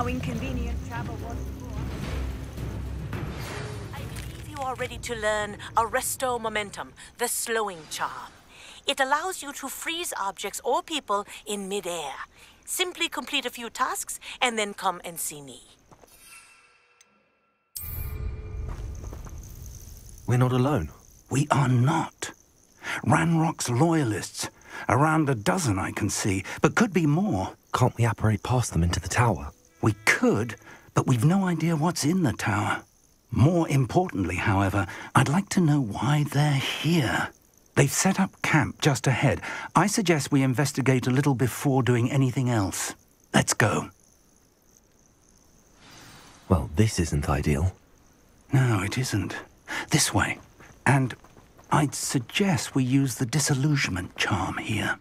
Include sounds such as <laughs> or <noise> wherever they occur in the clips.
how inconvenient travel was before. I believe you are ready to learn Arresto Momentum, the slowing charm. It allows you to freeze objects or people in midair. Simply complete a few tasks and then come and see me. We're not alone. We are not. Ranrock's loyalists. Around a dozen I can see, but could be more. Can't we apparate past them into the tower? We could, but we've no idea what's in the tower. More importantly, however, I'd like to know why they're here. They've set up camp just ahead. I suggest we investigate a little before doing anything else. Let's go. Well, this isn't ideal. No, it isn't. This way. And I'd suggest we use the disillusionment charm here.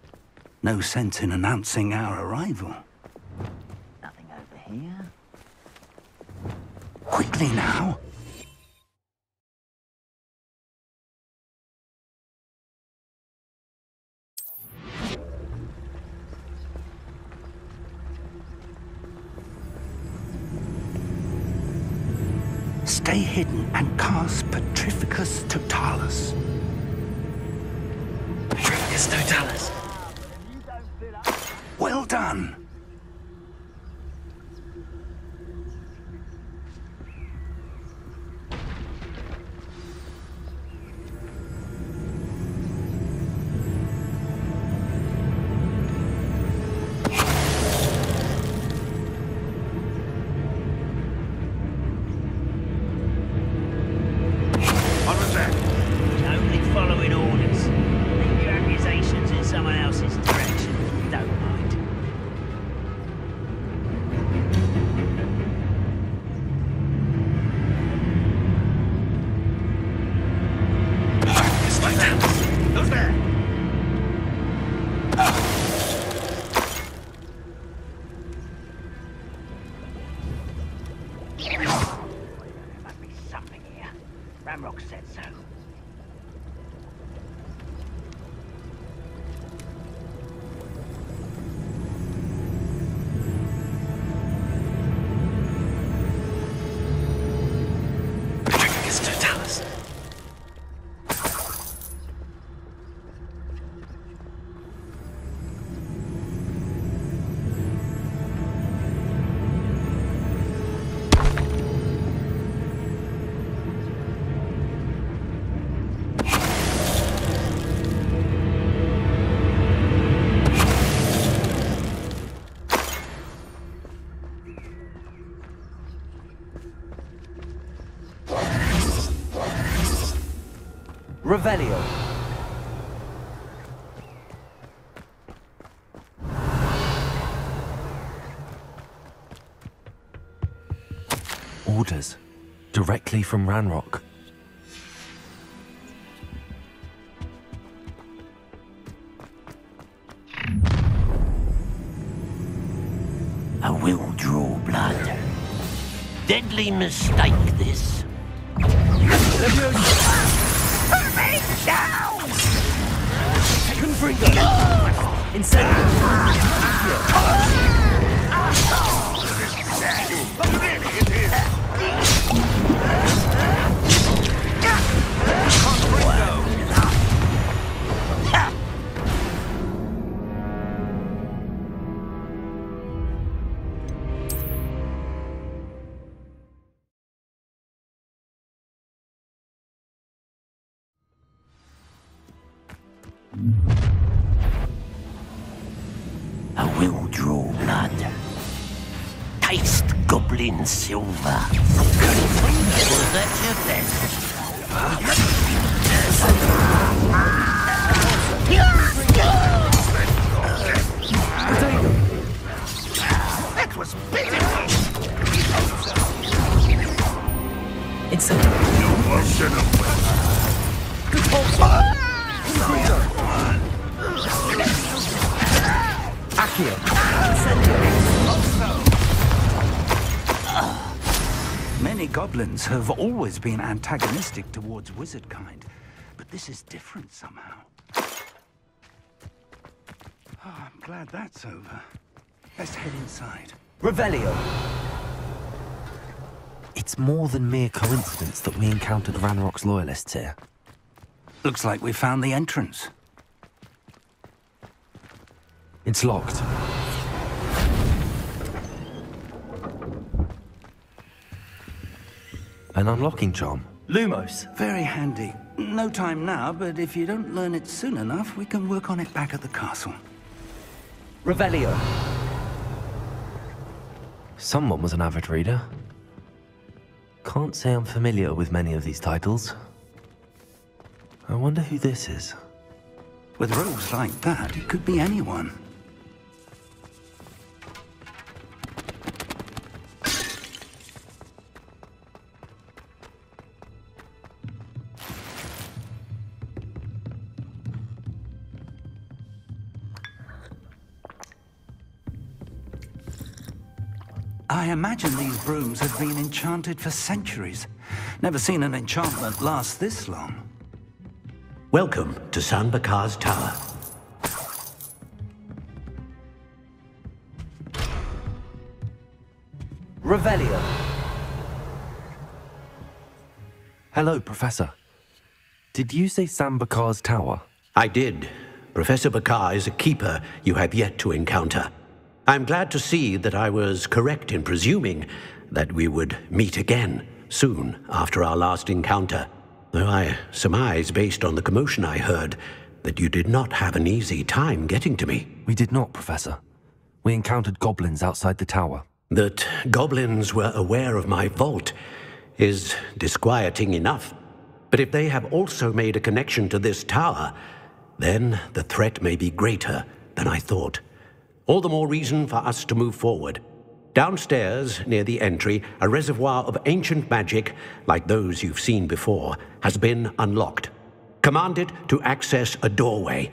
No sense in announcing our arrival. Nothing over here. Quickly now. Stay hidden and cast Petrificus Totalis. Petrificus Totalis. Well done. Revelio. Orders. Directly from Ranrock. I will draw blood. Deadly mistake, this. I goblin silver. Was that your best? Have always been antagonistic towards wizard kind, but this is different somehow. Oh, I'm glad that's over. Let's head inside. Revelio. It's more than mere coincidence that we encountered Ranrock's loyalists here. Looks like we found the entrance. It's locked. An unlocking charm. Lumos. Very handy. No time now, but if you don't learn it soon enough, we can work on it back at the castle. Revelio. Someone was an avid reader. Can't say I'm familiar with many of these titles. I wonder who this is. With robes like that, it could be anyone. Imagine these have been enchanted for centuries. Never seen an enchantment last this long. Welcome to San Bakar's Tower. Revelio. Hello, Professor. Did you say San Bakar's tower? I did. Professor Bakar is a keeper you have yet to encounter. I'm glad to see that I was correct in presuming that we would meet again soon after our last encounter. Though I surmise, based on the commotion I heard, that you did not have an easy time getting to me. We did not, Professor. We encountered goblins outside the tower. That goblins were aware of my vault is disquieting enough. But if they have also made a connection to this tower, then the threat may be greater than I thought. All the more reason for us to move forward. Downstairs, near the entry, a reservoir of ancient magic, like those you've seen before, has been unlocked. Command it to access a doorway.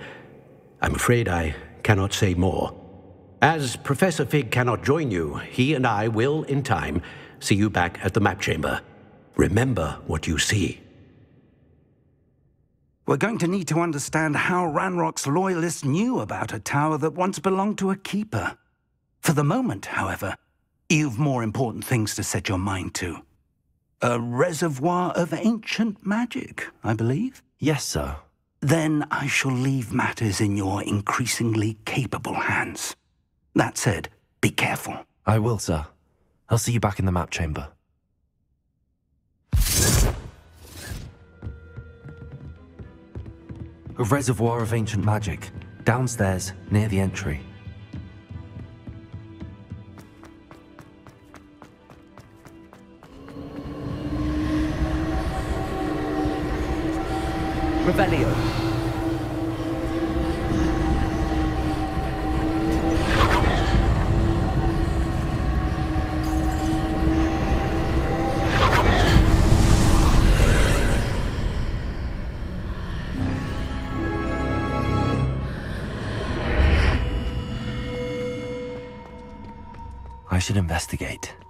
I'm afraid I cannot say more. As Professor Fig cannot join you, he and I will, in time, see you back at the map chamber. Remember what you see. We're going to need to understand how Ranrock's loyalists knew about a tower that once belonged to a keeper. For the moment, however, you've more important things to set your mind to. A reservoir of ancient magic, I believe. Yes, sir. Then I shall leave matters in your increasingly capable hands. That said, be careful. I will, sir. I'll see you back in the map chamber. A reservoir of ancient magic, downstairs, near the entry. Revelio. I should investigate.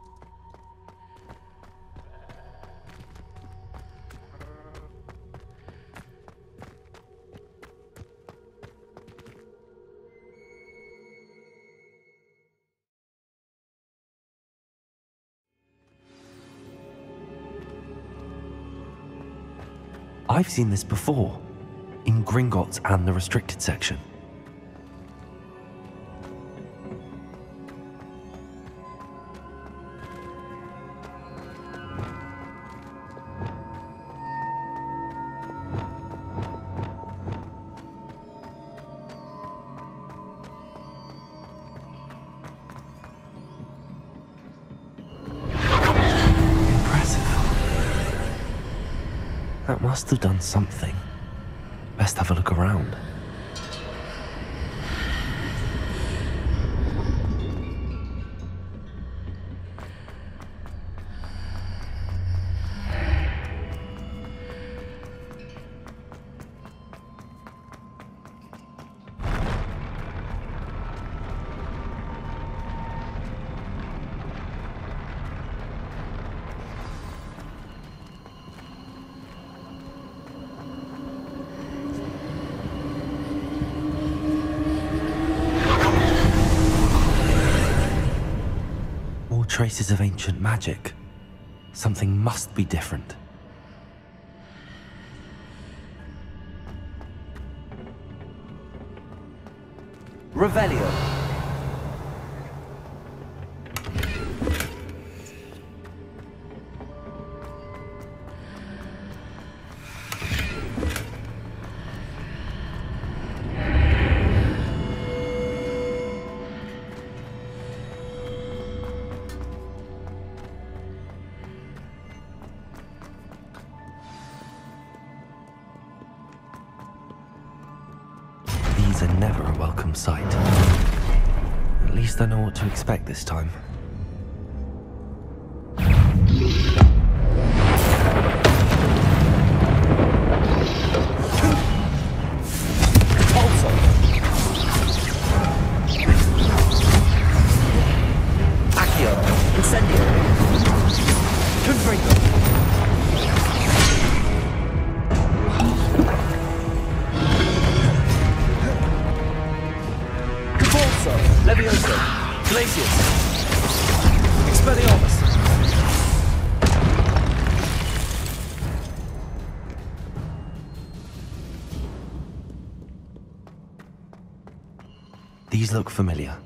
I've seen this before, in Gringotts and the restricted section. Must have done something. Best have a look around. traces of ancient magic. Something must be different. Revelio. this time. Glacius! Expelliarmus! These look familiar.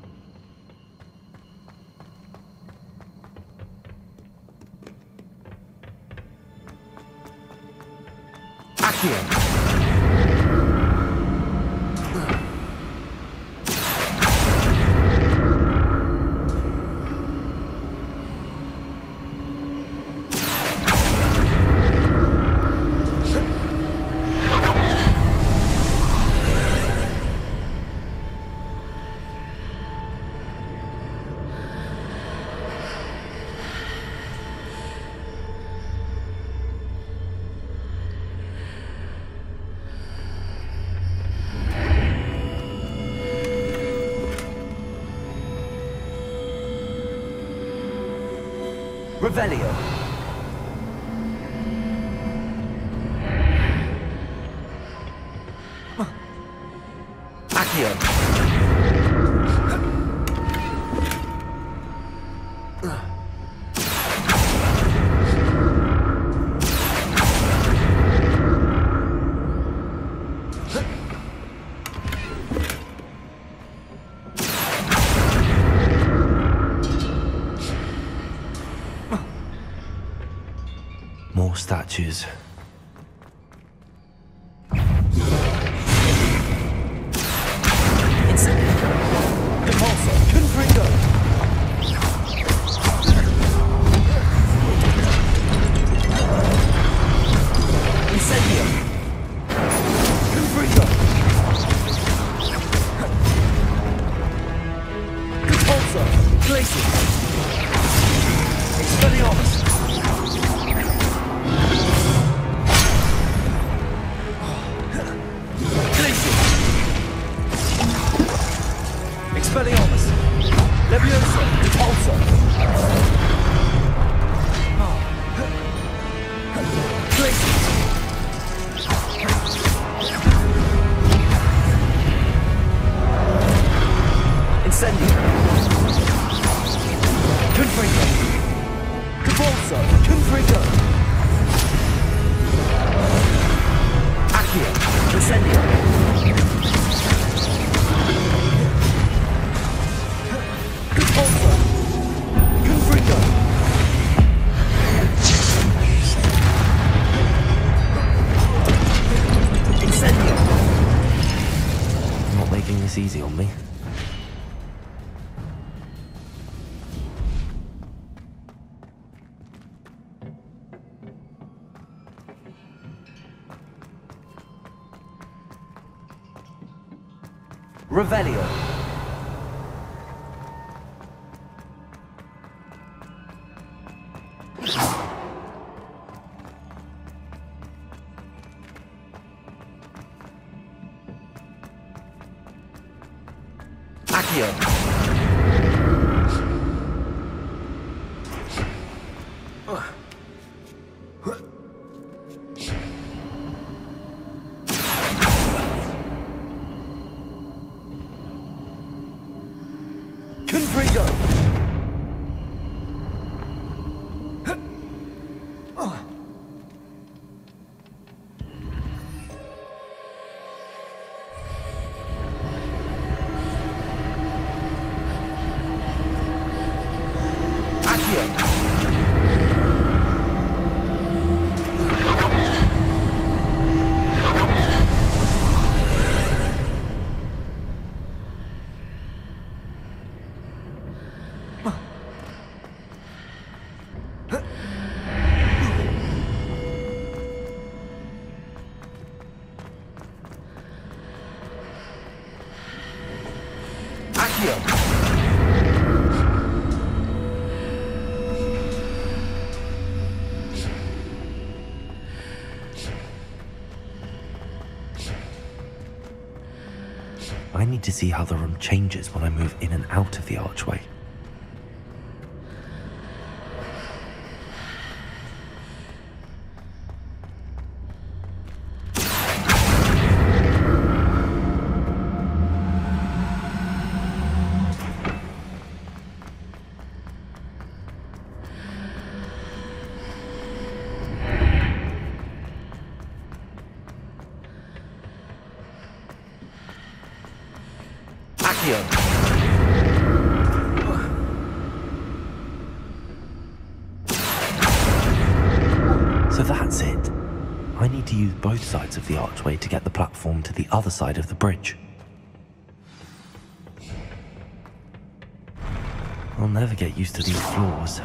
More statues. Mesa, Confringo. Accio, Descendo. See how the room changes when I move in and out of the archway. So that's it. I need to use both sides of the archway to get the platform to the other side of the bridge. I'll never get used to these floors.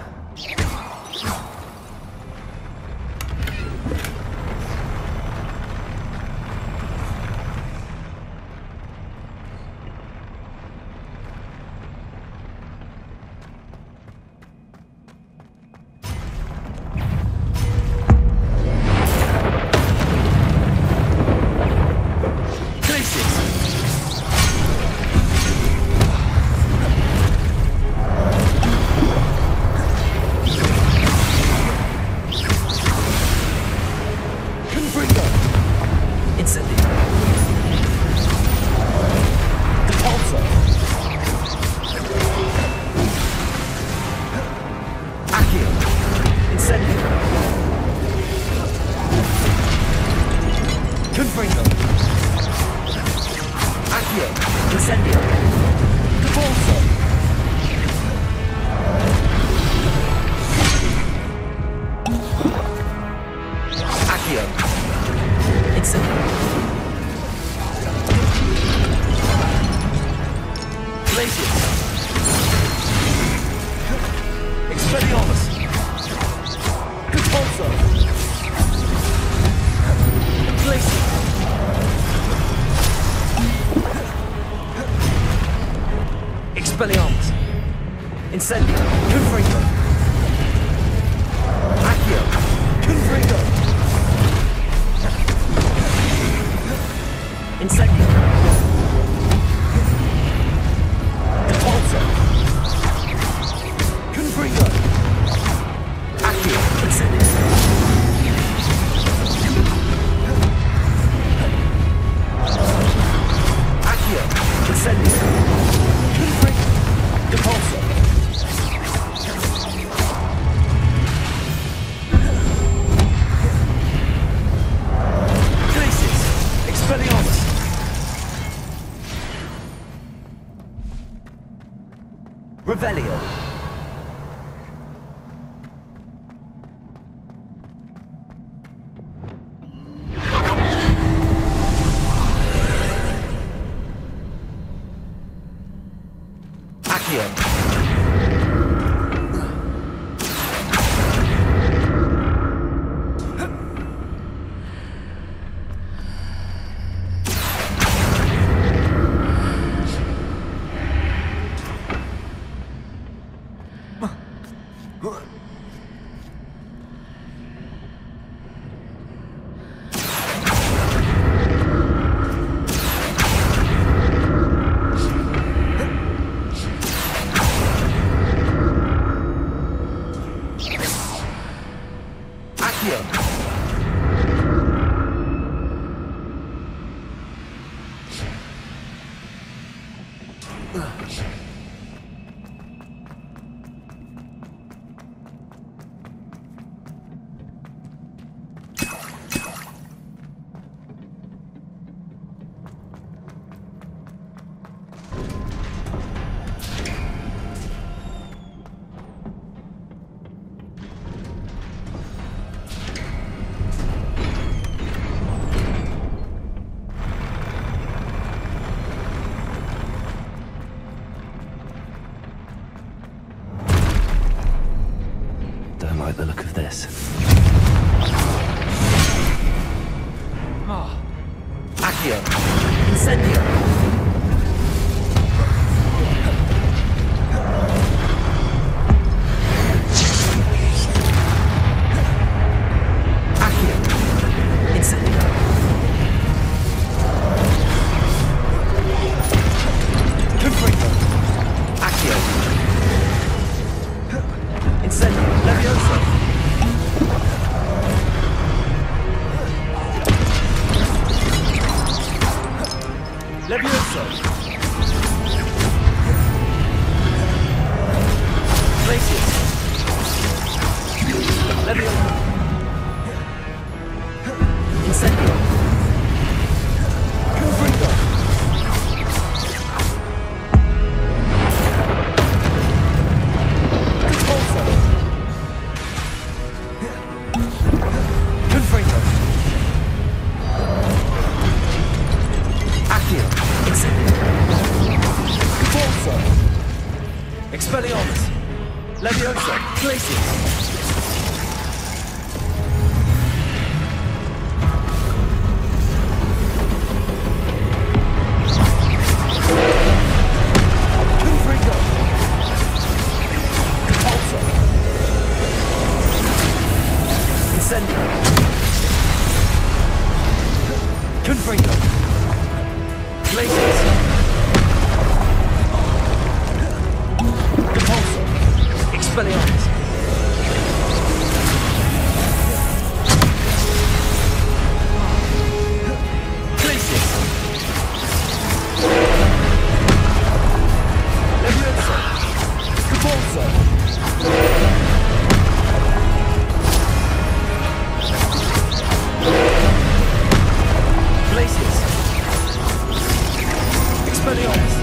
Expelliarmus.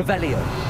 Revelio.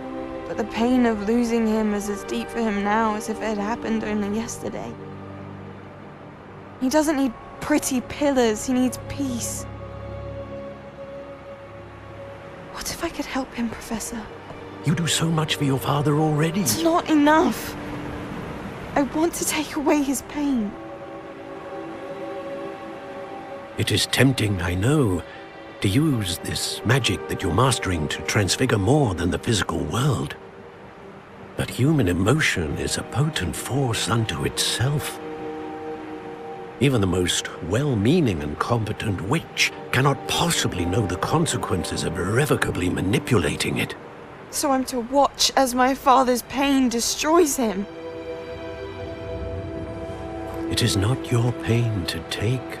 but the pain of losing him is as deep for him now as if it had happened only yesterday. He doesn't need pretty pillars, he needs peace. What if I could help him, Professor? You do so much for your father already. It's not enough. I want to take away his pain. It is tempting, I know, to use this magic that you're mastering to transfigure more than the physical world. But human emotion is a potent force unto itself. Even the most well-meaning and competent witch cannot possibly know the consequences of irrevocably manipulating it. So I'm to watch as my father's pain destroys him. It is not your pain to take.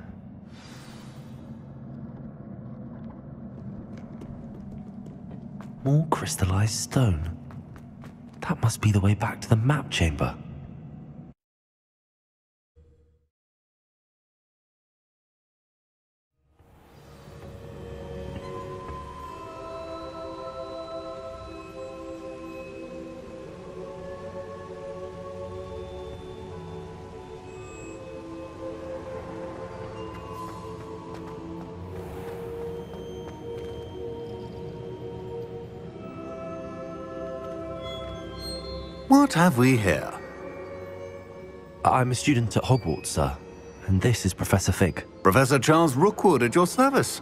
More crystallized stone. That must be the way back to the map chamber. What have we here? I'm a student at Hogwarts, sir. And this is Professor Fig. Professor Charles Rookwood at your service.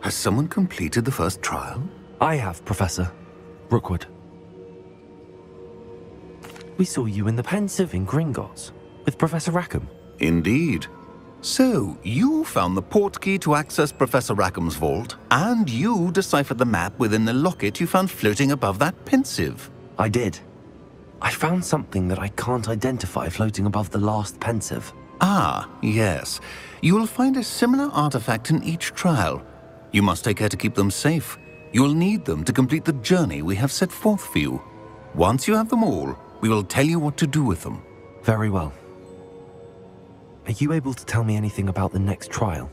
Has someone completed the first trial? I have, Professor. Rookwood. We saw you in the Pensieve in Gringotts with Professor Rackham. Indeed. So, you found the portkey to access Professor Rackham's vault, and you deciphered the map within the locket you found floating above that pensieve. I did. I found something that I can't identify floating above the last Pensieve. Ah, yes. You will find a similar artifact in each trial. You must take care to keep them safe. You will need them to complete the journey we have set forth for you. Once you have them all, we will tell you what to do with them. Very well. Are you able to tell me anything about the next trial?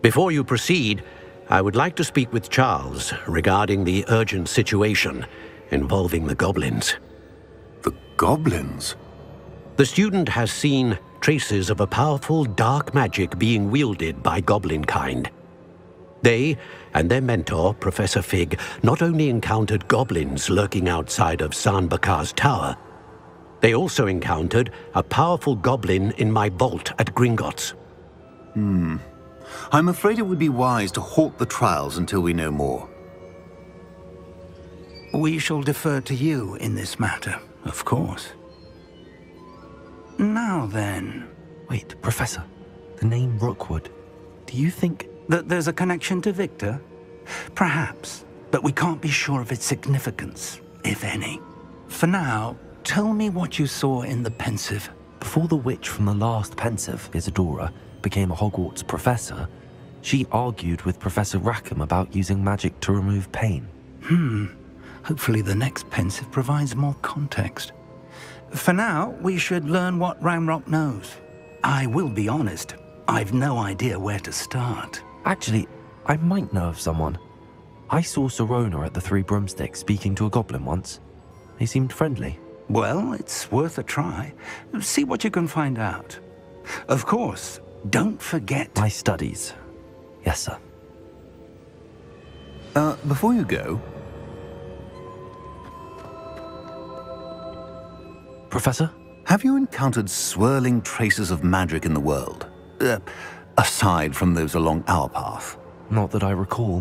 Before you proceed, I would like to speak with Charles regarding the urgent situation involving the goblins. The goblins? The student has seen traces of a powerful dark magic being wielded by goblin kind. They and their mentor, Professor Fig, not only encountered goblins lurking outside of San Bakar's tower, they also encountered a powerful goblin in my vault at Gringotts. Hmm. I'm afraid it would be wise to halt the trials until we know more. We shall defer to you in this matter, of course. Now then. Wait, Professor. The name Rookwood. Do you think... That there's a connection to Victor? Perhaps, but we can't be sure of its significance, if any. For now, tell me what you saw in the Pensieve. Before the witch from the last Pensieve, Isadora, became a Hogwarts professor, she argued with Professor Rackham about using magic to remove pain. Hmm. Hopefully the next pensieve provides more context. For now, we should learn what Ranrok knows. I will be honest, I've no idea where to start. Actually, I might know of someone. I saw Sirona at the Three Broomsticks speaking to a goblin once. He seemed friendly. Well, it's worth a try. See what you can find out. Of course, don't forget... My studies. Yes, sir. Uh, before you go... Professor? Have you encountered swirling traces of magic in the world? Uh, aside from those along our path? Not that I recall.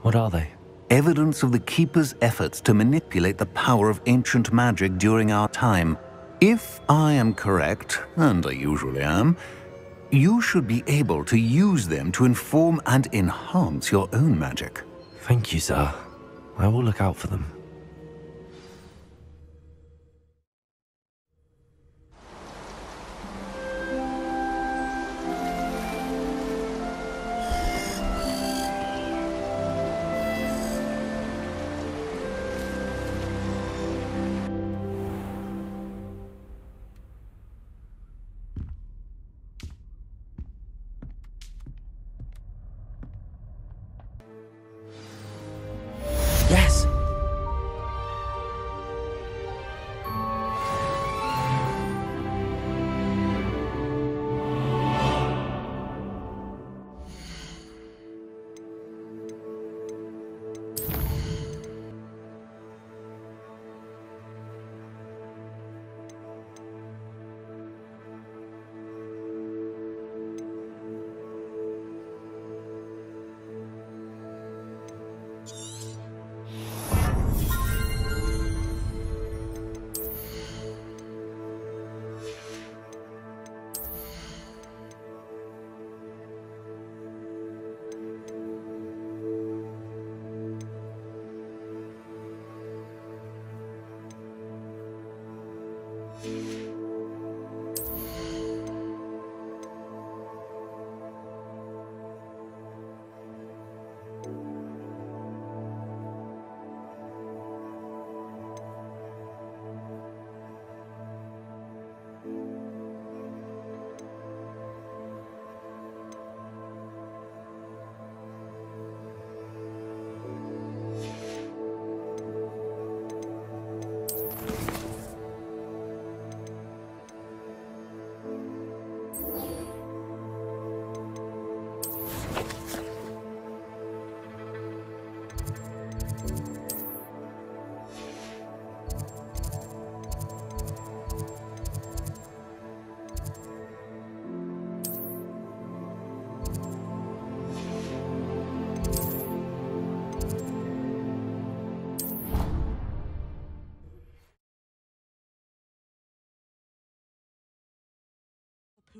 What are they? Evidence of the Keeper's efforts to manipulate the power of ancient magic during our time. If I am correct, and I usually am, you should be able to use them to inform and enhance your own magic. Thank you, sir. I will look out for them.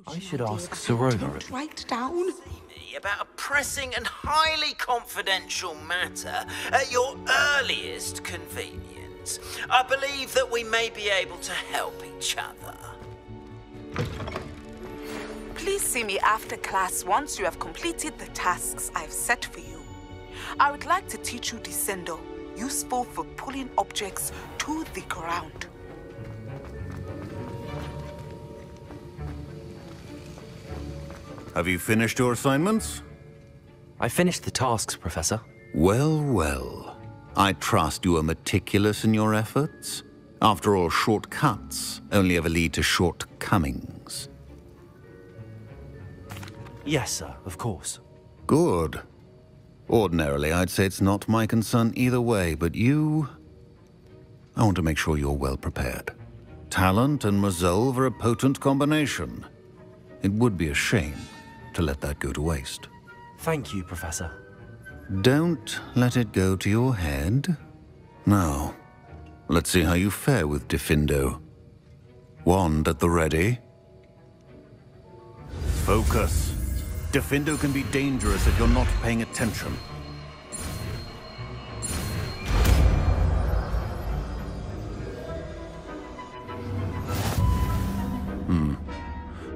I should ask Sirona. Write down about a pressing and highly confidential matter at your earliest convenience. I believe that we may be able to help each other. Please see me after class once you have completed the tasks I've set for you. I would like to teach you Descendo, useful for pulling objects to the ground. Have you finished your assignments? I finished the tasks, Professor. Well, well. I trust you are meticulous in your efforts. After all, shortcuts only ever lead to shortcomings. Yes, sir, of course. Good. Ordinarily, I'd say it's not my concern either way, but you... I want to make sure you're well prepared. Talent and resolve are a potent combination. It would be a shame to let that go to waste. Thank you, Professor. Don't let it go to your head. Now, let's see how you fare with Diffindo. Wand at the ready. Focus. Diffindo can be dangerous if you're not paying attention. Hmm.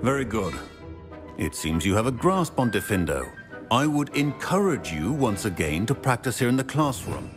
Very good. It seems you have a grasp on Diffindo. I would encourage you once again to practice here in the classroom.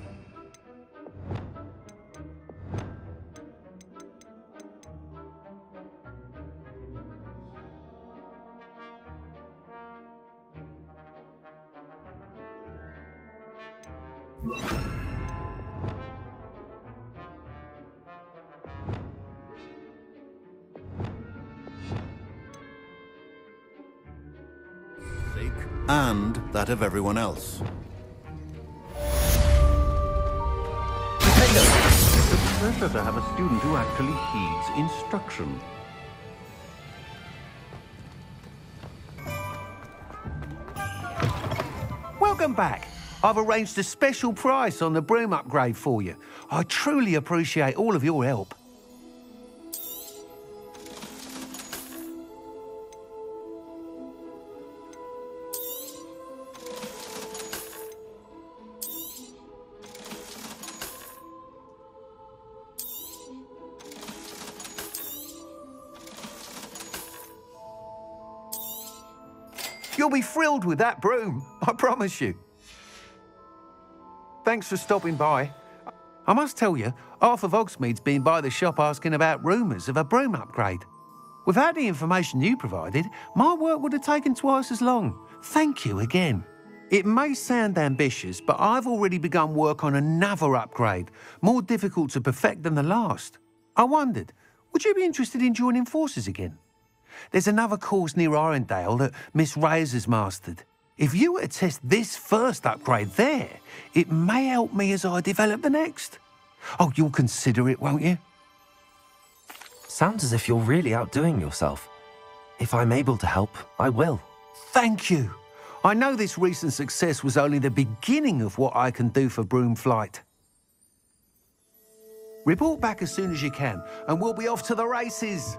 Of everyone else. It's a pleasure to have a student who actually heeds instruction. Welcome back. I've arranged a special price on the broom upgrade for you. I truly appreciate all of your help. You'll be thrilled with that broom, <laughs> I promise you. Thanks for stopping by. I must tell you, Arthur Hogsmeade's been by the shop asking about rumours of a broom upgrade. Without the information you provided, my work would have taken twice as long. Thank you again. It may sound ambitious, but I've already begun work on another upgrade, more difficult to perfect than the last. I wondered, would you be interested in joining forces again? There's another course near Irondale that Miss Reyes has mastered. If you were to test this first upgrade there, it may help me as I develop the next. Oh, you'll consider it, won't you? Sounds as if you're really outdoing yourself. If I'm able to help, I will. Thank you. I know this recent success was only the beginning of what I can do for Broom Flight. Report back as soon as you can, and we'll be off to the races.